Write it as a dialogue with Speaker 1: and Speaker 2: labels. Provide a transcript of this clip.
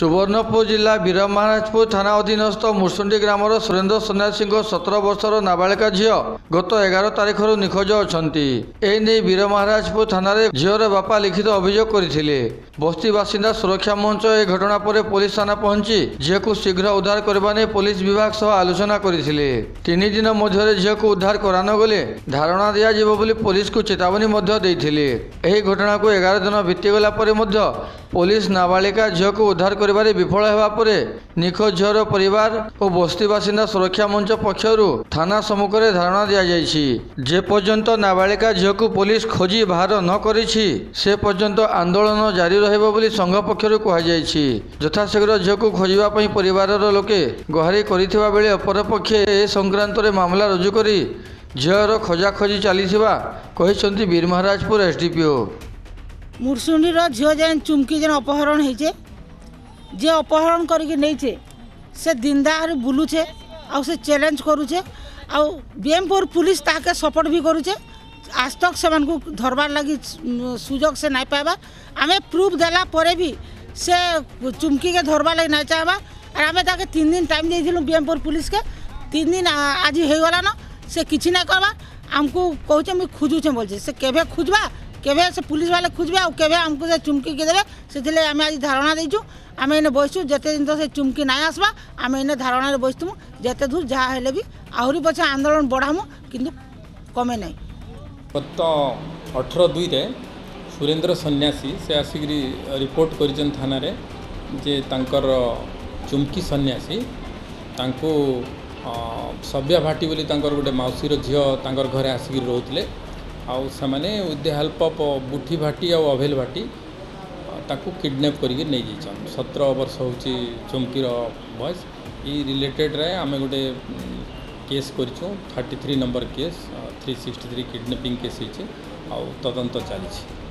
Speaker 1: ସୁବର୍ଣ୍ଣପୁର ଜିଲ୍ଲା ବୀର ମହାରାଜପୁର ଥାନା ଅଧୀନସ୍ଥ ମୁସୁଣ୍ଡି ଗ୍ରାମର ସୁରେନ୍ଦ୍ର ସନ୍ନ୍ୟାସୀଙ୍କ ସତର ବର୍ଷର ନାବାଳିକା ଝିଅ ଗତ ଏଗାର ତାରିଖରୁ ନିଖୋଜ ଅଛନ୍ତି ଏନେଇ ବୀର ମହାରାଜପୁର ଥାନାରେ ଝିଅର ବାପା ଲିଖିତ ଅଭିଯୋଗ କରିଥିଲେ ବସ୍ତି ବାସିନ୍ଦା ସୁରକ୍ଷା ମଞ୍ଚ ଏ ଘଟଣା ପରେ ପୋଲିସ ଥାନା ପହଞ୍ଚି ଝିଅକୁ ଶୀଘ୍ର ଉଦ୍ଧାର କରିବା ନେଇ ପୋଲିସ ବିଭାଗ ସହ ଆଲୋଚନା କରିଥିଲେ ତିନି ଦିନ ମଧ୍ୟରେ ଝିଅକୁ ଉଦ୍ଧାର କରାନଗଲେ ଧାରଣା ଦିଆଯିବ ବୋଲି ପୋଲିସକୁ ଚେତାବନୀ ମଧ୍ୟ ଦେଇଥିଲେ ଏହି ଘଟଣାକୁ ଏଗାର ଦିନ ବିତିଗଲା ପରେ ମଧ୍ୟ ପୋଲିସ ନାବାଳିକା ଝିଅକୁ ଉଦ୍ଧାର କରି କରିବାରେ ବିଫଳ ହେବା ପରେ ନିଖୋଜ ଝିଅର ପରିବାର ଓ ବସ୍ତି ବାସିନ୍ଦା ସୁରକ୍ଷା ମଞ୍ଚ ପକ୍ଷରୁ ଥାନା ସମ୍ମୁଖରେ ଧାରଣା ଦିଆଯାଇଛି ଯେପର୍ଯ୍ୟନ୍ତ ନାବାଳିକା ଝିଅକୁ ପୋଲିସ ଖୋଜି ବାହାର ନ କରିଛି ସେ ପର୍ଯ୍ୟନ୍ତ ଆନ୍ଦୋଳନ ଜାରି ରହିବ ବୋଲି ସଂଘ ପକ୍ଷରୁ କୁହାଯାଇଛି ଯଥାଶୀଘ୍ର ଝିଅକୁ ଖୋଜିବା ପାଇଁ ପରିବାରର ଲୋକେ ଗୁହାରି କରିଥିବା ବେଳେ ଅପରପକ୍ଷେ ଏ ସଂକ୍ରାନ୍ତରେ ମାମଲା ରୁଜୁ କରି ଝିଅର ଖୋଜାଖୋଜି ଚାଲିଥିବା କହିଛନ୍ତି Bir Maharajpur
Speaker 2: S D P O ମୁର୍ଶୁଣିର ଝିଅ ଯେନ୍ ଚୁମ୍କି ଯେନ୍ ଅପହରଣ ହେଇଛେ যে অপহরণ করিকি নেইছে সে আর বুলুছে আউ সে চ্যালেঞ্জ করুছে আউ বিএমপুর পুলিশ তাকে সপোর্ট ভি করুছে আজ তক সে ধরবার লাগি সুযোগ সে নাই পাইবা আমি প্রুফ দেলা পরে ভি সে চুমকিকে ধরবার লাগি নাই চাইবা আর আমি তাকে তিন দিন টাইম দিয়েছিলাম বিএমপুর পুলিশকে তিন দিন আজি হয়ে গলান সে কিছু না করবা आमको कौचे मुझे खोजुचे बोलचे से केभे खोजवा के पुलिस वाले खोजे आ आमको से चुमकी के देवे से आम आज धारणा देचु आम इन्हें बसु जिते दिन तो से चुमकी ना आसवा आम इन्हें धारणा बसमु जिते दूर जहाँ हेले भी आहरी पचे आंदोलन बढ़ामु किंतु कमे ना
Speaker 3: गत अठर दुई रे ସନ୍ୟାସୀ सन्यासी से आसिक रिपोर्ट कर थाना जे ଚୁମକି चुमकी सन्यासी ସବ୍ୟା ଭାଟି ବୋଲି ତାଙ୍କର ଗୋଟେ ମାଉସୀର ଝିଅ ତାଙ୍କର ଘରେ ଆସିକି ରହୁଥିଲେ ଆଉ ସେମାନେ ୱିଥ୍ ଦ ହେଲ୍ପ ଅଫ୍ ବୁଠି ଭାଟି ଆଉ ଅଭେଲ ଭାଟି ତାକୁ କିଡ଼ନାପ୍ କରିକି ନେଇଯାଇଛନ୍ତି ସତର ବର୍ଷ ହେଉଛି ଚୁମ୍କିର ବୟସ ଏଇ ରିଲେଟେଡ଼୍ରେ ଆମେ ଗୋଟେ କେସ୍ କରିଛୁ thirty three number case three sixty three kidnapping case ହେଇଛି ଆଉ ତଦନ୍ତ ଚାଲିଛି